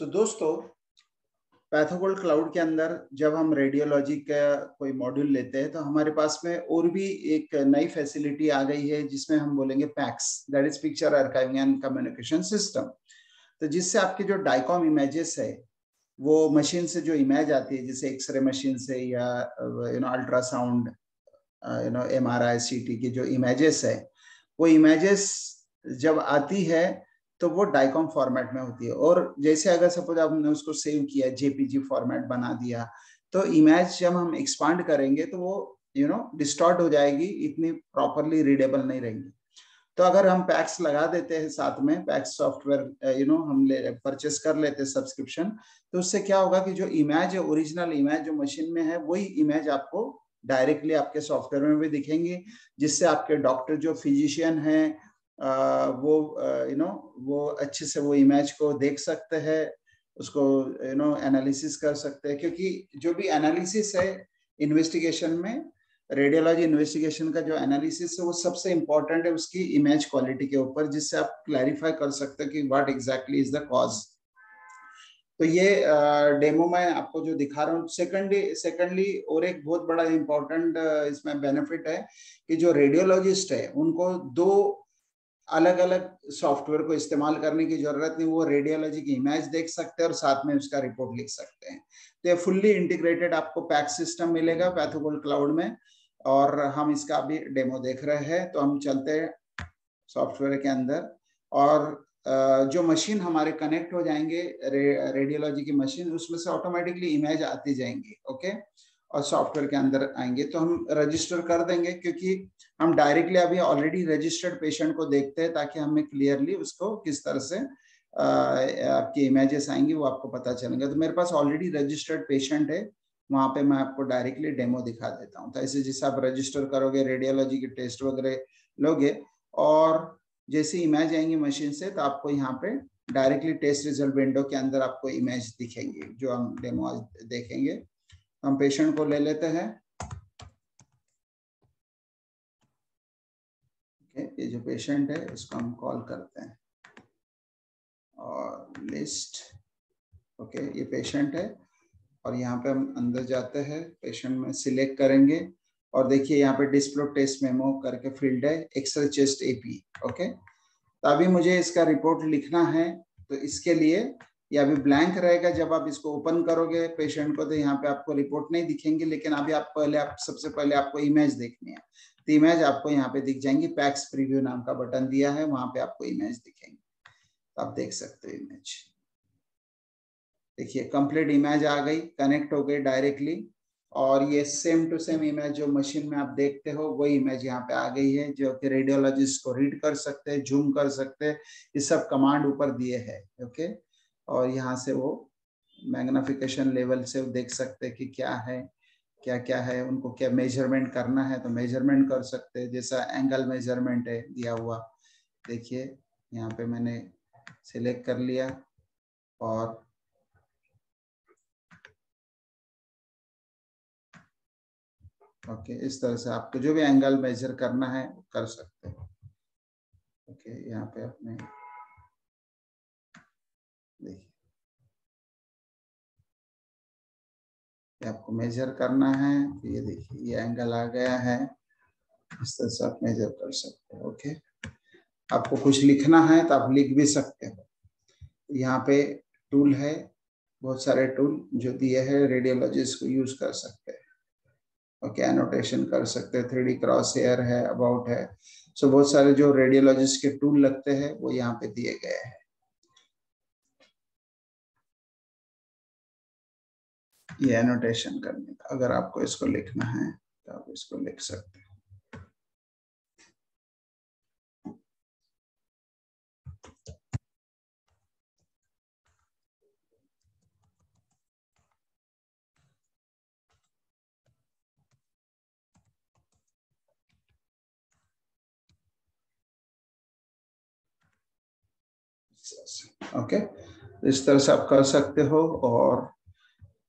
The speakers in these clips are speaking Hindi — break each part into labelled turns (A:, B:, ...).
A: सो so, दोस्तों पैथोगोल्ड क्लाउड के अंदर जब हम रेडियोलॉजी का कोई मॉड्यूल लेते हैं तो हमारे पास में और भी एक नई फैसिलिटी आ गई है जिसमें हम बोलेंगे PACS that is picture archiving and communication system तो जिससे आपके जो डाइकॉम इमेजेस है वो मशीन से जो इमेज आती है जैसे एक्सरे मशीन से या you know ultrasound you know M R I C T की जो इमेजेस है वो इमेजेस जब आती है तो वो डाइकॉम फॉर्मेट में होती है। और जैसे अगर सपोज़ आपने उसको सेव किया, जेपीजी फॉर्मेट बना दिया तो इमेज जब हम एक्सपांड करेंगे तो वो यू नो डिस्टॉर्ट हो जाएगी, इतनी प्रॉपरली रीडेबल नहीं रहेंगी। तो अगर हम पैक्स लगा देते हैं साथ में पैक्स सॉफ्टवेयर यू नो हम ले परचेस कर लेते हैं सब्सक्रिप्शन तो उससे क्या होगा कि जो इमेज है ओरिजिनल इमेज जो मशीन में है, वही इमेज आपको डायरेक्टली आपके सॉफ्टवेयर में भी दिखेंगे, जिससे आपके डॉक्टर जो फिजिशियन है वो यू नो वो अच्छे से वो इमेज को देख सकते हैं, उसको यू नो एनालिसिस कर सकते हैं, क्योंकि जो भी एनालिसिस है इन्वेस्टिगेशन में रेडियोलॉजी इन्वेस्टिगेशन का जो एनालिसिस है वो सबसे इम्पोर्टेंट है उसकी इमेज क्वालिटी के ऊपर, जिससे आप क्लैरिफाई कर सकते हैं कि what exactly is the cause तो ये डेमो में आपको जो दिखा रहा हूँ सेकेंडली सेकेंडली और एक बहुत बड़ा इम्पोर्टेंट इसमें बेनिफिट है कि जो रेडियोलॉजिस्ट है, उनको दो अलग अलग सॉफ्टवेयर को इस्तेमाल करने की ज़रूरत नहीं वो रेडियोलॉजी की इमेज देख सकते हैं और साथ में उसका रिपोर्ट लिख सकते हैं। तो ये फुल्ली इंटीग्रेटेड आपको पैक सिस्टम मिलेगा पैथोगोल्ड क्लाउड में और हम इसका अभी डेमो देख रहे हैं। तो हम चलते हैं सॉफ्टवेयर के अंदर और जो मशीन हमारे कनेक्ट हो जाएँगे रे, रेडियोलॉजी की मशीन उसमें से ऑटोमेटिकली इमेज आती जाएँगी ओके और सॉफ्टवेयर के अंदर आएँगे तो हम रजिस्टर कर देंगे, क्योंकि हम डायरेक्टली अभी ऑलरेडी रजिस्टर्ड पेशेंट को देखते हैं, ताकि हमें क्लियरली उसको किस तरह से आपकी इमेजेस आएँगी, वो आपको पता चलेंगे। तो मेरे पास ऑलरेडी रजिस्टर्ड पेशेंट है, वहाँ पे मैं आपको डायरेक्टली डेमो दिखा देता हूँ। तो ऐसे जैसे आप रजिस्टर करोगे रेडियोलॉजी के टेस्ट वगैरह लोगे, और जैसे इमेज आएँगी मशीन से तो आपको यहाँ पे डायरेक्टली टेस्ट रिज़ल्ट विंडो के अंदर आपको इमेज दिखेंगे, जो हम डेमो आज देखेंगे। हम पेशेंट को ले लेते हैं। ये जो पेशेंट है इसको हम कॉल करते हैं। और लिस्ट ओके ये पेशेंट है। और यहाँ पे हम अंदर जाते हैं पेशेंट में सिलेक्ट करेंगे। और देखिए, यहाँ पे डिस्प्लो टेस्ट मेमो करके फ़ील्ड है X ray chest AP okay तो अभी मुझे इसका रिपोर्ट लिखना है तो इसके लिए ये अभी ब्लैंक रहेगा जब आप इसको ओपन करोगे पेशेंट को तो यहाँ पे आपको रिपोर्ट नहीं दिखेंगे, लेकिन अभी आप पहले आप, सबसे पहले आपको इमेज देखनी है। तो इमेज आपको यहाँ पे दिख जाएँगी पैक्स प्रीव्यू नाम का बटन दिया है, वहाँ पे आपको इमेज दिखेंगे। तो आप देख सकते हो इमेज देखिए कंप्लीट इमेज आ गई कनेक्ट हो गई डायरेक्टली और ये सेम टू सेम इमेज जो मशीन में आप देखते हो, वही इमेज यहाँ पे आ गई है, जो कि रेडियोलॉजिस्ट को रीड कर सकते हैं जूम कर सकते हैं, ये सब कमांड ऊपर दिए है ओके और यहाँ से वो मैग्निफिकेशन लेवल से देख सकते हैं कि क्या है क्या क्या है, उनको क्या मेज़रमेंट करना है तो मेज़रमेंट कर सकते हैं। जैसा एंगल मेज़रमेंट है दिया हुआ, देखिए, यहाँ पे मैंने सिलेक्ट कर लिया और ओके इस तरह से आपको जो भी एंगल मेजर करना है कर सकते हो। ओके यहाँ पे अपने देखिए। आपको मेजर करना है तो ये देखिए ये एंगल आ गया है। इस तरह से आप मेजर कर सकते हो ओके आपको कुछ लिखना है तो आप लिख भी सकते हो। यहाँ पे टूल है बहुत सारे टूल जो दिए हैं रेडियोलॉजिस्ट को यूज़ कर सकते हैं। ओके एनोटेशन कर सकते हैं थ्री डी क्रॉस हेयर है अबाउट है। सो so, बहुत सारे जो रेडियोलॉजिस्ट के टूल लगते हैं वो यहाँ पे दिए गए हैं। ये एनोटेशन करने का अगर आपको इसको लिखना है तो आप इसको लिख सकते हैं ओके okay? इस तरह से आप कर सकते हो और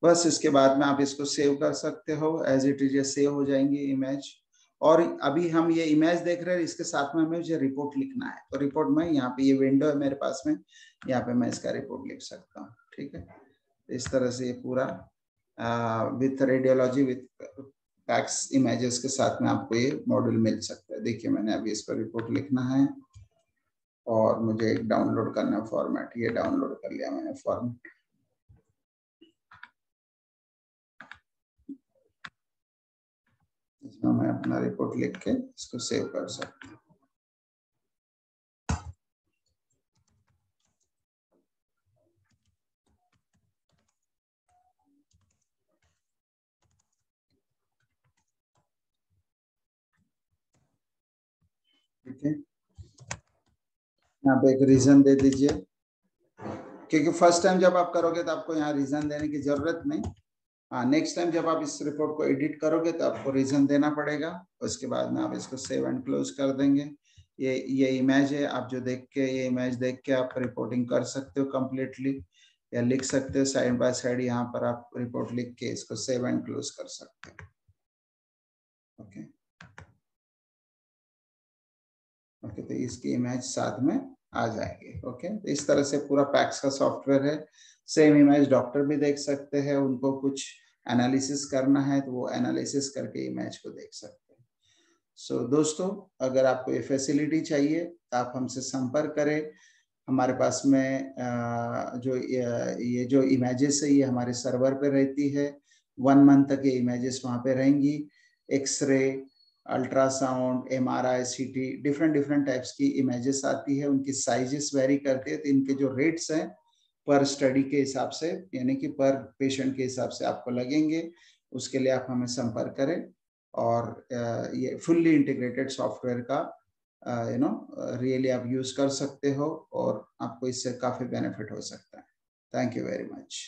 A: बस इसके बाद में आप इसको सेव कर सकते हो एज इट इज़ ये सेव हो जाएँगी इमेज और अभी हम ये इमेज देख रहे हैं, इसके साथ में हमें मुझे रिपोर्ट लिखना है। तो रिपोर्ट में यहाँ पे ये विंडो है मेरे पास में, यहाँ पे मैं इसका रिपोर्ट लिख सकता हूँ, ठीक है? इस तरह से ये पूरा with radiology with PACS images के साथ में आपको ये मॉड्यूल मिल सकता है। देखिए, मैंने अभी इस पर रिपोर्ट लिखना है। और मुझे एक डाउनलोड करना है फॉर्मेट ये डाउनलोड कर लिया मैंने फॉर्मेट इसमें मैं अपना रिपोर्ट लिख के इसको सेव कर सकता हूँ। ठीक है? यहाँ पे एक रीजन दे दीजिए। क्योंकि फ़र्स्ट टाइम जब आप करोगे तो आपको यहाँ रीजन देने की ज़रूरत नहीं। हाँ नेक्स्ट टाइम जब आप इस रिपोर्ट को एडिट करोगे तो आपको रीजन देना पड़ेगा। उसके बाद में आप इसको सेव एंड क्लोज कर देंगे। ये ये इमेज है, आप जो देख के, ये इमेज देख के आप रिपोर्टिंग कर सकते हो कम्प्लीटली या लिख सकते हो। साइड बाय साइड यहाँ पर आप रिपोर्ट लिख के इसको सेव एंड क्लोज कर सकते हो। ओके. ओके तो इसकी इमेज साथ में आ जाएँगे ओके तो इस तरह से पूरा पैक्स का सॉफ्टवेयर है। सेम इमेज डॉक्टर भी देख सकते हैं उनको कुछ एनालिसिस करना है तो वो एनालिसिस करके इमेज को देख सकते हैं। सो so, दोस्तों अगर आपको ये फैसिलिटी चाहिए तो आप हमसे संपर्क करें। हमारे पास में जो ये जो इमेजेस है ये हमारे सर्वर पे रहती है। वन मंथ तक ये इमेजेस वहाँ पे रहेंगी। X ray ultrasound M R I C T different different types की इमेजेस आती है, उनकी साइजेस वेरी करते हैं तो इनके जो रेट्स हैं पर स्टडी के हिसाब से, यानी कि पर पेशेंट के हिसाब से आपको लगेंगे, उसके लिए आप हमें संपर्क करें और ये फुल्ली इंटीग्रेटेड सॉफ्टवेयर का यू नो रियली आप यूज़ कर सकते हो और आपको इससे काफ़ी बेनिफिट हो सकता है। Thank you very much